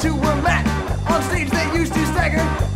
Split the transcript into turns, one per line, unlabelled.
to a mat. On stage they used to stagger